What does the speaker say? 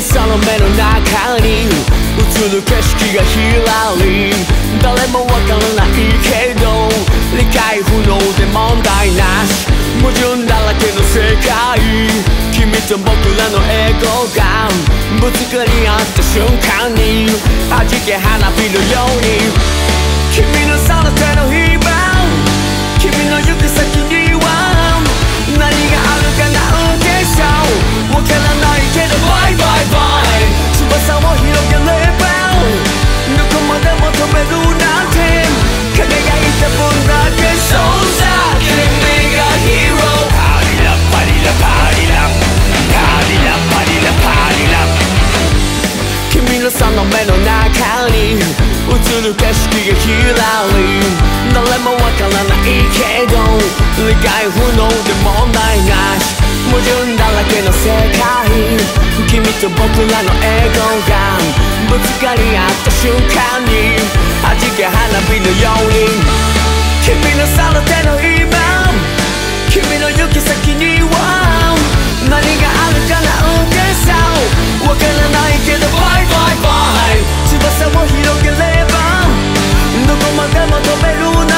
その目の中に映る景色がひらり。誰もわからないけど理解不能で問題なし。矛盾だらけの世界。君と僕らのエゴがぶつかり合った瞬間に弾け花火のように。る景色がひらり誰もわからないけど理解不能で問題なし矛盾だらけの世界君と僕らの英語がぶつかり合った瞬間に弾け花火のように。君のその手の今什么都被无奈。